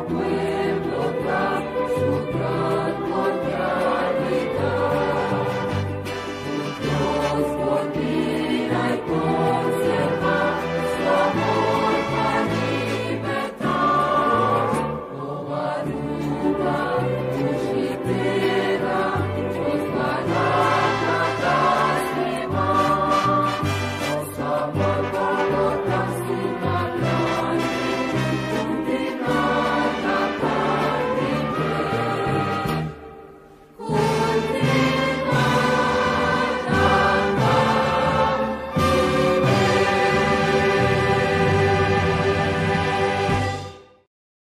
walk with